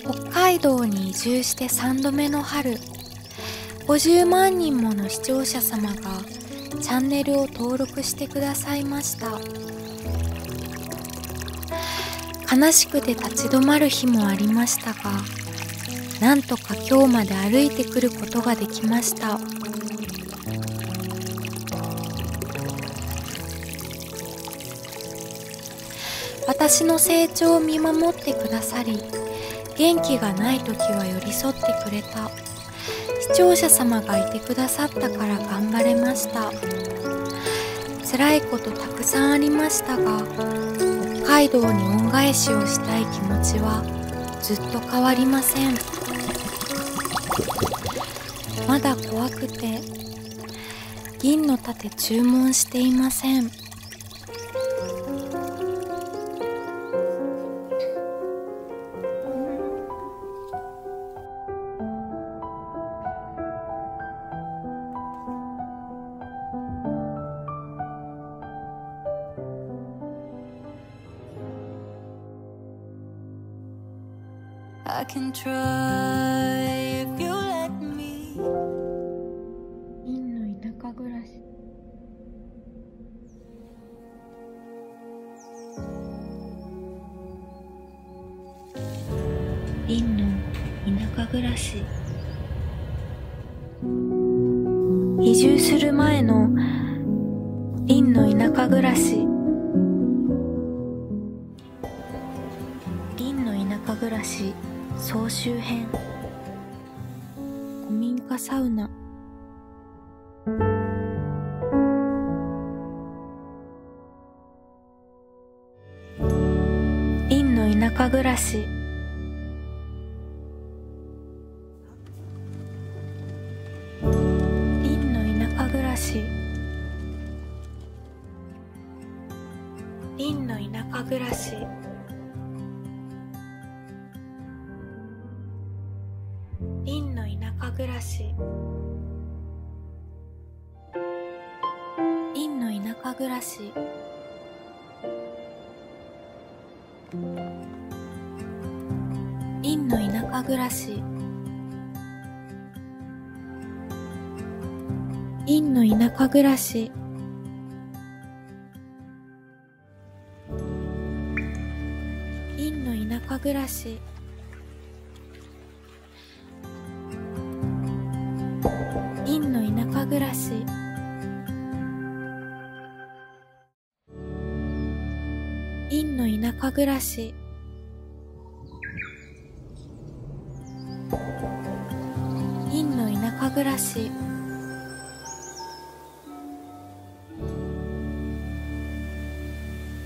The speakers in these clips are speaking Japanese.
北海道に移住して3度目の春50万人もの視聴者様がチャンネルを登録してくださいました。悲しくて立ち止まる日もありましたがなんとか今日まで歩いてくることができました。私の成長を見守ってくださり元気がない時は寄り添ってくれた。視聴者様がいてくださったから頑張れました。辛いことたくさんありましたが北海道に恩返しをしたい気持ちはずっと変わりません。まだ怖くて銀の盾注文していません。I can try if you let me. 銀の田舎暮らし。銀の田舎暮らし。移住する前のリンの田舎暮らし。リンの田舎暮らし。総集編。古民家サウナ。リンの田舎暮らし。リンの田舎暮らし。リンの田舎暮らし。田舎暮らしリンの田舎暮らし。リンの田舎暮らし。リンの田舎暮らし。リンの田舎暮らし。ンの田舎暮らしリンの田舎暮らし。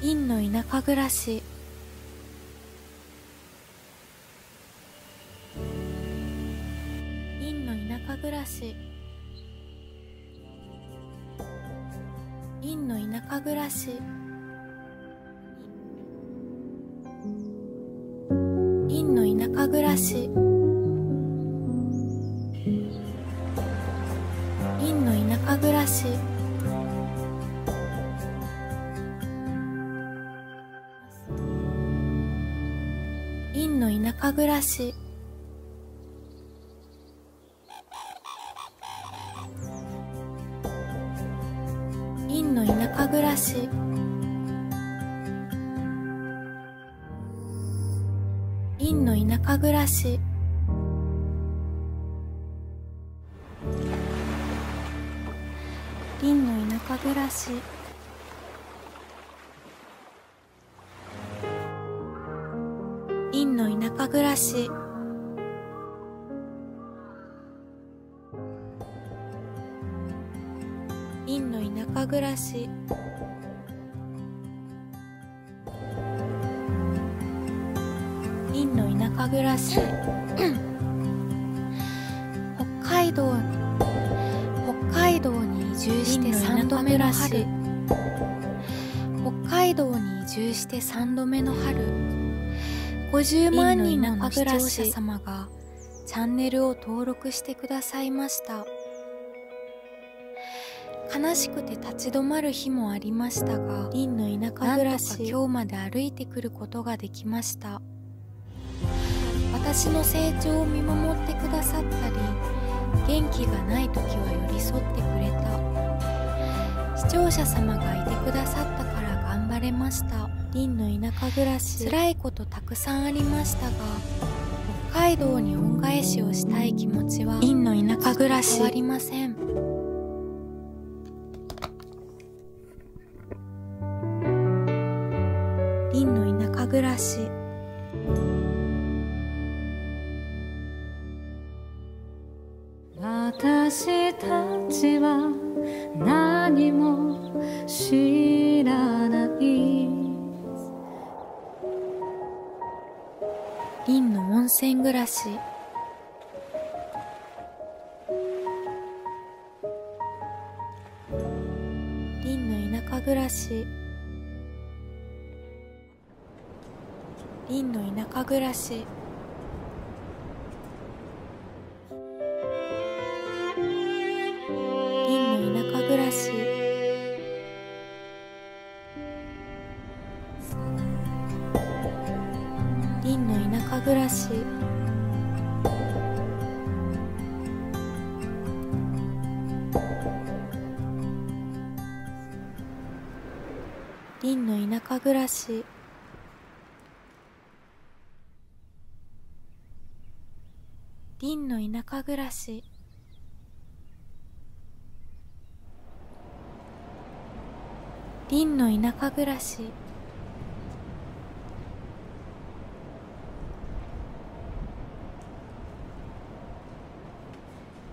リンの田舎暮らし。リンの田舎暮らし。リンの田舎暮らし。田舎暮らしの田舎暮らし。リンの田舎暮らし。リンの田舎暮らし。リンの田舎暮らし。リンの田舎暮らし。リンの田舎暮らし。リンの田舎暮らし。リンの田舎暮らし北海道北海道に移住して3度目の春。北海道に移住して3度目の春。50万人もの視聴者様がチャンネルを登録してくださいました。悲しくて立ち止まる日もありましたがリンの田舎暮らし。今日まで歩いてくることができました私の成長を見守ってくださったり元気がない時は寄り添ってくれた。視聴者様がいてくださったから頑張れました。リンの田舎暮らし。辛いことたくさんありましたが北海道に恩返しをしたい気持ちはリンの田舎暮らし。変わりません。リンの田舎暮らしリンの温泉暮らし。凛の田舎暮らし。凛の田舎暮らし。リンの田舎暮らし。リンの田舎暮らし。リンの田舎暮らし。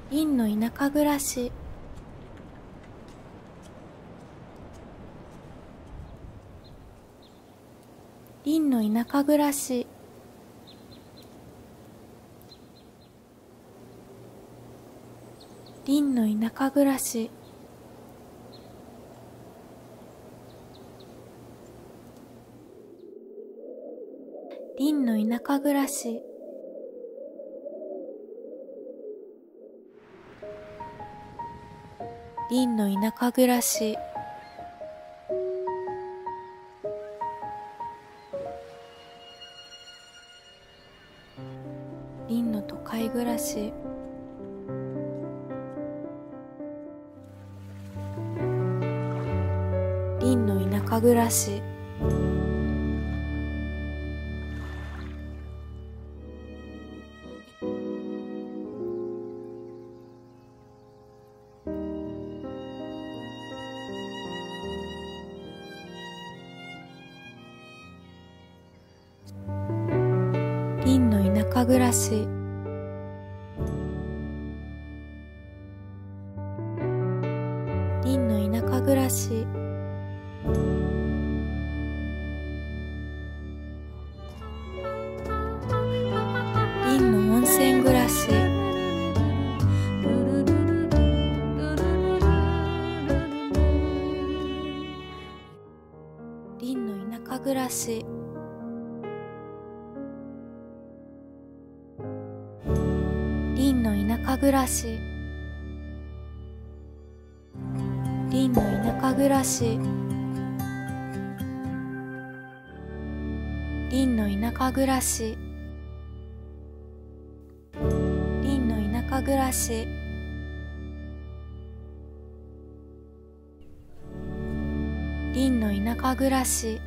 リンの田舎暮らし。リンの田舎暮らし。リンの田舎暮らし。リンの田舎暮らし。リンの田舎暮らし。の都会暮らし。リンの田舎暮らし。リンの田舎暮らし。リンの田舎暮らし。リンの温泉暮らし。リンの田舎暮らし。リンの田舎暮らし。リンの田舎暮らし。リンの田舎暮らし。リンの田舎暮らし。リンの田舎暮らし。